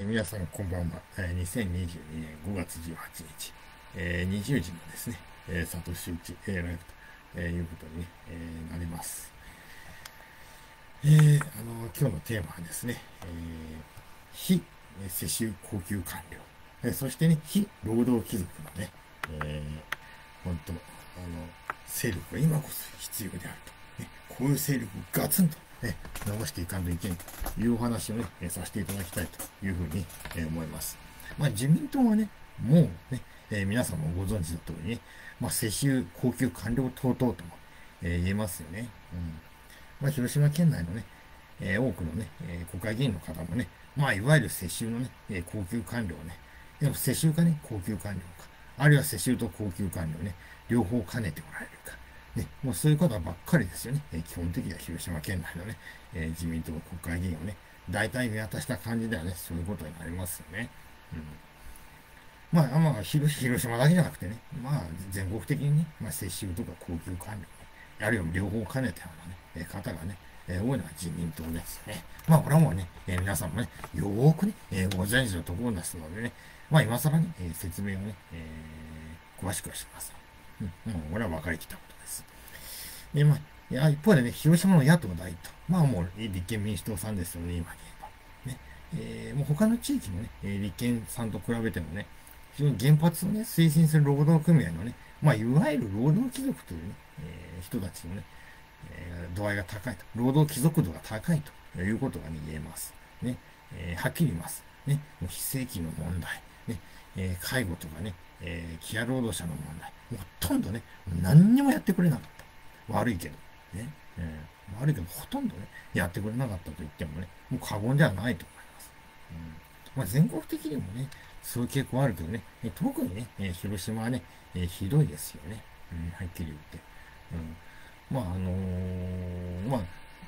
皆さんこんばんは。2022年5月18日、えー20時のですね、えー、サトシウチ、えーライブと、えーいうことに、えーなります。えーあの、今日のテーマはですね、えー非世襲高級官僚、えーそしてね、非労働貴族のね、えー本当、あの、勢力が今こそ必要であると。ね、こういう勢力をガツンと、ね、伸ばしていかんといけんというお話をね、えさせていただきたいというふうに、え思います。まあ、自民党はね、もうね、えー皆さんもご存知の通りね、まあ、世襲高級官僚等々とも、えー言えますよね。うん。まあ、広島県内のね、えー多くのね、え国会議員の方もね、まあ、いわゆる世襲のね、え高級官僚ね、でも世襲かね、高級官僚か、あるいは世襲と高級官僚ね、両方兼ねておられるか、ね、もうそういう方ばっかりですよね。えー基本的には広島県内のね、えー自民党国会議員をね、大体見渡した感じではね、そういうことになりますよね。うん。まあ、まあ、広島だけじゃなくてね、まあ、全国的にね、まあ、世襲とか高級官僚ね、あるいは両方兼ねたようなね、えー方がね、えー多いのは自民党ですね。まあ、これはもうね、えー皆さんもね、よーくね、えーご存知のところですのでね、まあ、今更ね、えー説明をね、えー詳しくはしません。うん、もう、これは分かりきったことで。まあ、いや一方でね、広島の野党第一党。まあもう立憲民主党さんですよね、今で言えば。ね。えーもう他の地域のね、立憲さんと比べてもね、非常に原発をね、推進する労働組合のね、まあいわゆる労働貴族というね、えー人たちのね、えー度合いが高いと。労働貴族度が高いということがね、言えます。ね。えーはっきり言います。ね。もう非正規の問題。ね。えー介護とかね、えー、ケア労働者の問題。ほとんどね、何にもやってくれなかった。悪いけど。ね。えー悪いけど、ほとんどね、やってくれなかったと言ってもね、もう過言ではないと思います。うん。まあ、全国的にもね、そういう傾向あるけどね、特にね、え広島はね、えひどいですよね。うん、はっきり言って。うん。まあ、あのーまあ、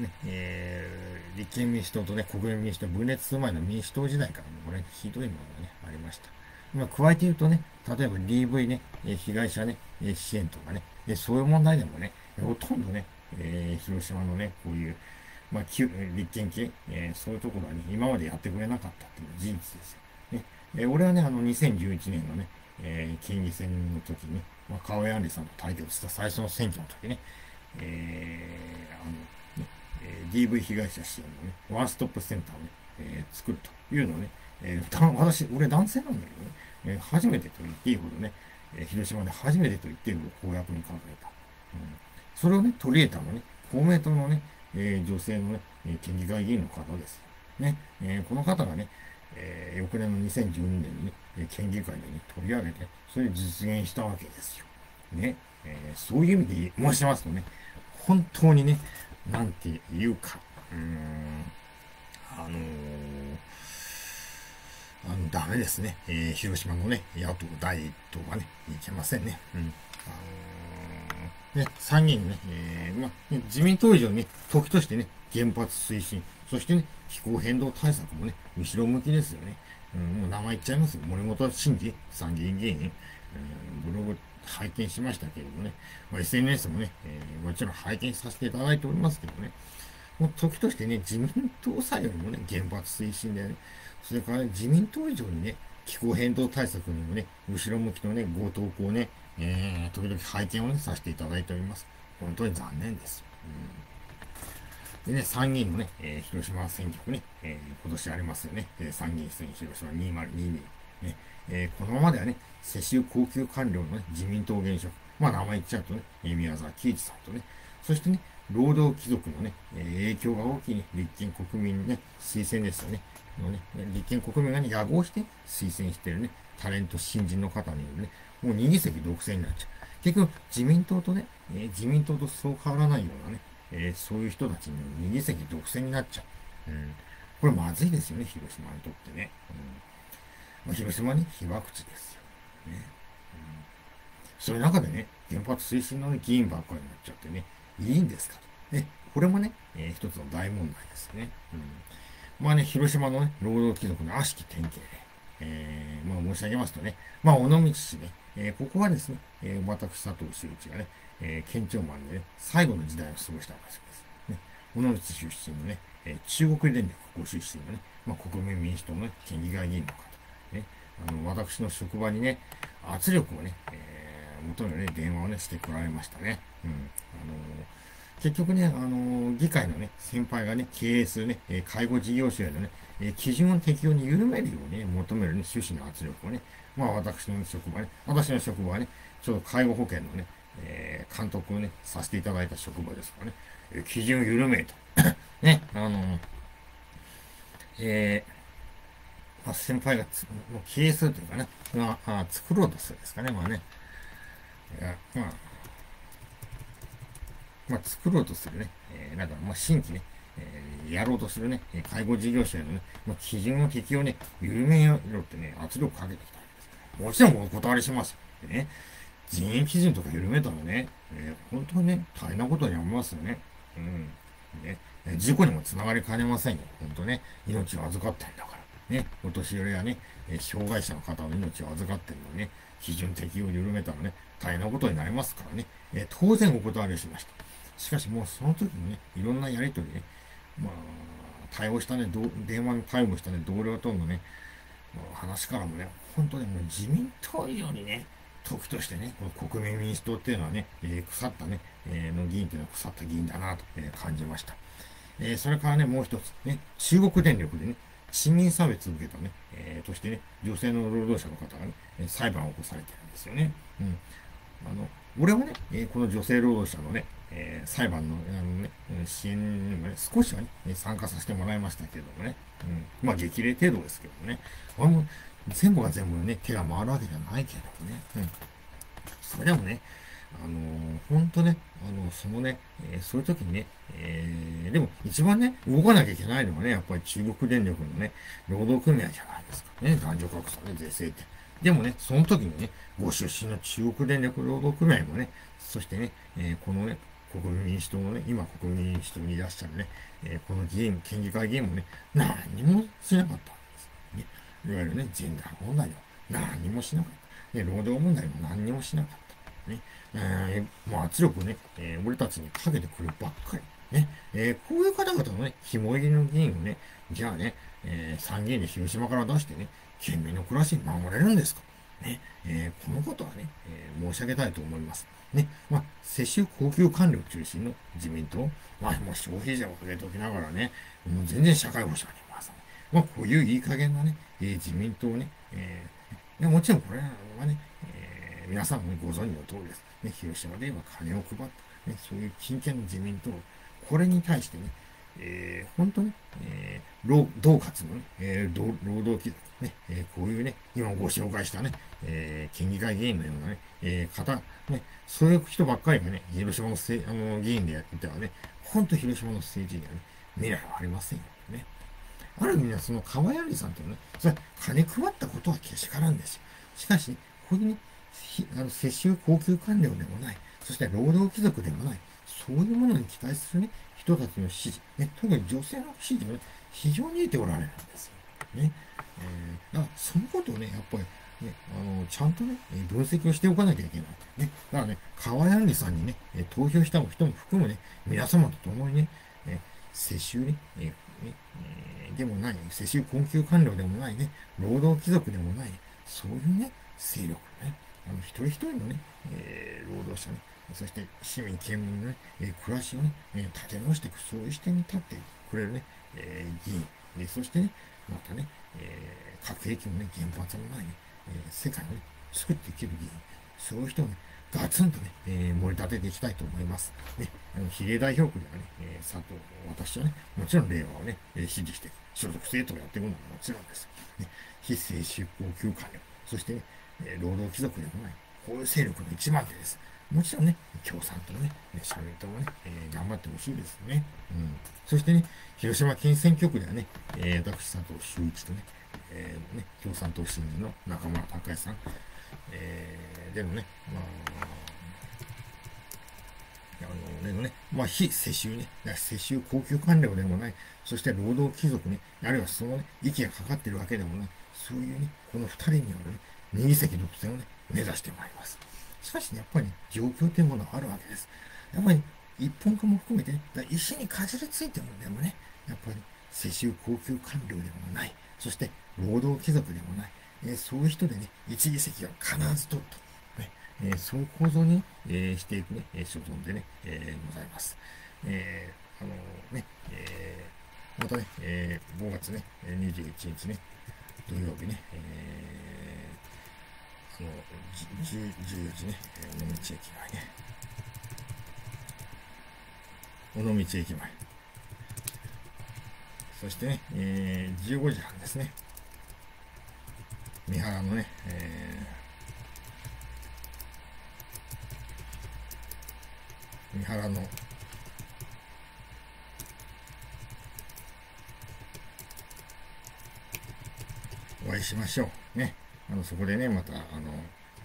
ね、えー立憲民主党とね、国民民主党、分裂する前の民主党時代からもこれひどいものがね、ありました。ま、加えて言うとね、例えば DV ね、被害者ね、支援とかね、そういう問題でもね、ほとんどね、えー広島のね、こういう、まあ、旧立憲系、えーそういうところはね、今までやってくれなかったっていうのは事実ですよ。ね。えー俺はね、あの、2011年のね、えー県議選の時に、まあ、川合杏里さんと対決した最初の選挙の時ね、えーあの、ね、えー DV 被害者支援のね、ワンストップセンターをね、えー作るというのをね、えー私、俺男性なんだけどね、えー初めてと言っていいほどね、えー広島で初めてと言っていいほど公約に掲げた。うん。それをね、取り入れたのね、公明党のね、えー女性のね、県議会議員の方です。ね、えーこの方がね、えー翌年の2012年にね、県議会でね、取り上げて、それで実現したわけですよ。ね、えーそういう意味で申しますとね、本当にね、なんていうか、うーん、あのーあの、ダメですね。えー広島のね、野党第一党はね、いけませんね。うん。あのーね、参議院ね、えーまあ、ね自民党以上にね、時としてね、原発推進、そしてね、気候変動対策もね、後ろ向きですよね。うん、もう名前言っちゃいますよ。森本真治参議院議員、うん、ブログ拝見しましたけれどもね、まあ、SNS もね、えーもちろん拝見させていただいておりますけどね、もう時としてね、自民党さえよりもね、原発推進でね、それから、ね、自民党以上にね、気候変動対策にもね、後ろ向きのね、ご投稿をね、えー、時々拝見をね、させていただいております。本当に残念です。うん、でね、参議院のね、えー広島選挙区ね、えー今年ありますよね。えー参議院選広島2022。ね、えーこのままではね、世襲高級官僚のね、自民党現職。まあ名前言っちゃうとね、え宮沢喜一さんとね、そしてね、労働貴族のね、えー影響が大きいね、立憲国民ね、推薦ですよね。のね、立憲国民がね、野合して推薦してるね、タレント新人の方によるね、もう2議席独占になっちゃう。結局、自民党とね、えー自民党とそう変わらないようなね、えーそういう人たちに2議席独占になっちゃう。うん。これまずいですよね、広島にとってね。うん。まあ、広島ね、被爆地ですよ。ね。うん。そういう中でね、原発推進の、ね、議員ばっかりになっちゃってね、いいんですかと。ね。これもね、えー一つの大問題ですね。うん。まあね、広島のね、労働貴族の悪しき典型で、えー、まあ申し上げますとね、まあ尾道市ね、えーここはですね、えー私佐藤修一がね、えー県庁マンでね、最後の時代を過ごした場所です。ね、尾道出身のね、えー中国電力ご出身のね、まあ、国民民主党の、ね、県議会議員の方、ね、あの、私の職場にね、圧力をね、えー、求めるね、電話をね、してこられましたね。うん。あの結局ね、あの議会のね、先輩がね、経営するね、え介護事業所へのね、え基準を適用に緩めるように、ね、求めるね、趣旨の圧力をね、まあ私の職場ね、私の職場はね、ちょうど介護保険のね、えー、監督をね、させていただいた職場ですからね、え、基準を緩めと。ね、あのー、えー、まあ、先輩がつもう経営するというかね、まあ、あ作ろうとするんですかね、まあね。いや、まあ、まあ、作ろうとするね、えー、なんか、まあ、新規ね、えー、やろうとするね、介護事業者へのね、まあ、基準を適用ね、緩めろってね、圧力かけてきたんです。もちろんお断りします。でね、人員基準とか緩めたらね、えー、本当にね、大変なことになりますよね。うん。ね、事故にもつながりかねませんよ。本当ね、命を預かってんだから。ね、お年寄りやね、え障害者の方の命を預かってるのにね、基準適用を緩めたらね、大変なことになりますからね、え当然お断りしました。しかしもうその時にね、いろんなやりとりね、まあ、対応したね、電話に対応したね、同僚とのね、話からもね、本当にもう自民党以上にね、時としてね、この国民民主党っていうのはね、えー、腐ったね、えー、の議員っていうのは腐った議員だなと、えー、感じました。えー、それからね、もう一つ、ね、中国電力でね、市民差別を受けたね、えー、としてね、女性の労働者の方がね、裁判を起こされてるんですよね。うん。あの、俺はね、えー、この女性労働者のね、えー、裁判のあの、ね、支援にもね、少しはね、参加させてもらいましたけれどもね、うん、まあ激励程度ですけどもね、俺も全部が全部ね、手が回るわけじゃないけどもね、うん、それでもね、あのー、ほんとね、あの、そのね、えー、そういう時にね、えー、でも一番ね、動かなきゃいけないのはね、やっぱり中国電力のね、労働組合じゃないですか。ね、男女格差ね、税制って。でもね、その時にね、ご出身の中国電力労働組合もね、そしてね、えー、このね、国民民主党のね、今国民民主党にいらっしゃるね、えー、この議員、県議会議員もね、何もしなかったんです。ね、いわゆるね、ジェンダー問題も何もしなかった。ね、労働問題も何にもしなかった。ね、えー、もう圧力をね、えー、俺たちにかけてくるばっかり。ね、えー、こういう方々のね、肝入りの議員をね、じゃあね、えー、参議院で広島から出してね、県民の暮らし守れるんですか？ね、えー、このことはね、えー、申し上げたいと思います。ね、まあ、世襲高級官僚中心の自民党、まあ、もう消費税をかけておきながらね、もう全然社会保障に回さない。まあ、こういういい加減なね、えー、自民党ね、えー、もちろんこれはね、えー、皆さんもご存知の通りです。ね、広島で言えば金を配った、ね、そういう金権の自民党、これに対してね、えー、本当ね、えー、労、同活のね、えー、労働基準、ね、えー、こういうね、今ご紹介したね、えー、県議会議員のようなね、えー、方、ね、そういう人ばっかりがね、広島のせあの議員でやってはね、本当広島の政治にはね、未来はありませんよね。ある意味ではその川柳さんっていうのはね、それ金配ったことはけしからんですよ。しかし、こういうね、あの世襲高級官僚でもない、そして労働貴族でもない、そういうものに期待するね、人たちの支持、ね、特に女性の支持が、ね、非常に得ておられるんですよ。ね。えー、だそのことをね、やっぱり、ね、あの、ちゃんとね、分析をしておかなきゃいけない。ね。だからね、川柳さんにね、投票した人も含むね、皆様と共にね、え世襲ね、えねえでもない、世襲困窮官僚でもないね、労働貴族でもない、そういうね、勢力ね、あの、一人一人のね、えー、労働者ね、そして市民、県民のね、え暮らしをね、え立て直していく、そういう視点に立ってくれるね、え議員、でそしてね、またね、え核兵器もね、原発もないね、え世界をね、作っていける議員、そういう人をね、ガツンとね、えー、盛り立てていきたいと思います。ね、あの比例代表区ではね、えー、佐藤、私はね、もちろん令和をね、えー、支持して、所属政党をやっていくのはもちろんです。ね、非正式高級官僚、そしてね、えー、労働貴族でもない、こういう勢力の一番手です。もちろんね、共産党ね、社民党もね、えー、頑張ってほしいですね。うん。そしてね、広島県選挙区ではね、えー、私、佐藤修一とね、えー、ね、共産党新人の中村隆也さん、えー、でもね、まあ、あの、でもね、まあ、非世襲ね、世襲高級官僚でもない、そして労働貴族ね、あるいはそのね、息がかかってるわけでもない、そういうね、この二人によるね、二議席独占をね、目指してまいります。しかしね、やっぱり、ね、状況というものがあるわけです。やっぱり、一本化も含めて、ね、石にかじりついてもでもね、やっぱり、世襲高級官僚でもない、そして労働貴族でもない、えー、そういう人でね、一議席は必ず取ると。ねえー、そういう構造に、えー、していくね、所存でね、えー、ございます。えー、あのね、えー、またね、えー、5月ね、21日ね、土曜日ね、えー、の、14時ね、尾道駅前ね、尾道駅前。そしてね、えー、15時半ですね。三原のね、えー、三原のお会いしましょう。ね。あの、そこでね、また、あの、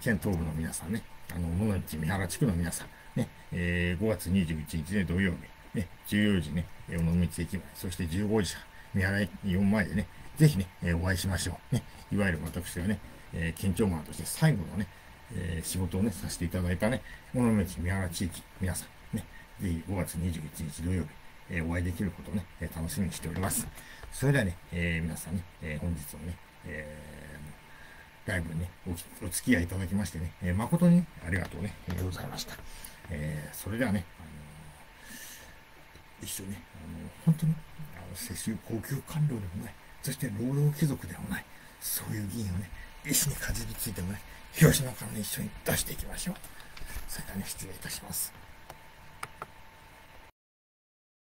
県東部の皆さんね、あの、野道三原地区の皆さん、ね、えー、5月21日ね、土曜日、ね、14時ね、尾道駅前、そして15時三原駅4前でね、ぜひね、えー、お会いしましょう。ね、いわゆる私はね、えー、県庁マンとして最後のね、えー、仕事をね、させていただいたね、尾道三原地域、皆さん、ね、ぜひ5月21日土曜日、えー、お会いできることをね、え楽しみにしております。それではね、えー、皆さんね、えー、本日もね、えー、ライブにねお、お付き合いいただきましてね、えー、誠にありがとうね、えー、ございました。えー、それではね、あのー、一緒にね、あのー、本当に、あの、世襲高級官僚でもない、そして労働貴族でもない、そういう議員をね、医師にかじりついてもね、広島からね、一緒に出していきましょう。それではね、失礼いたします。